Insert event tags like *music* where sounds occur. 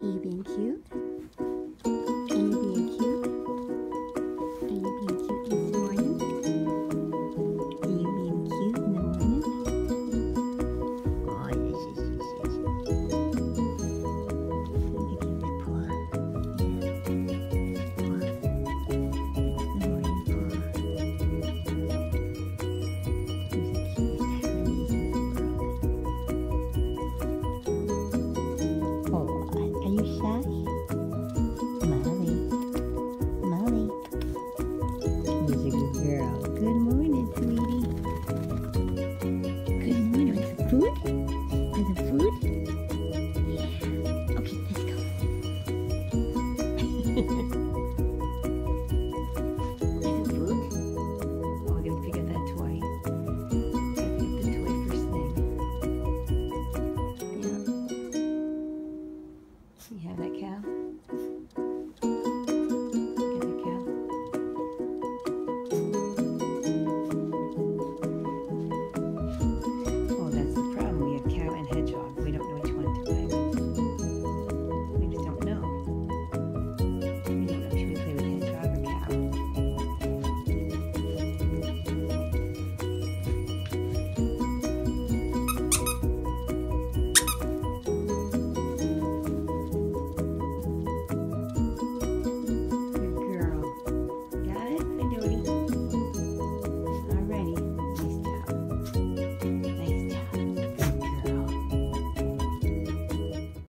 E being cute Good morning, sweetie. Good morning. Is it food? Is it food? Yeah. Okay, let's go. *laughs*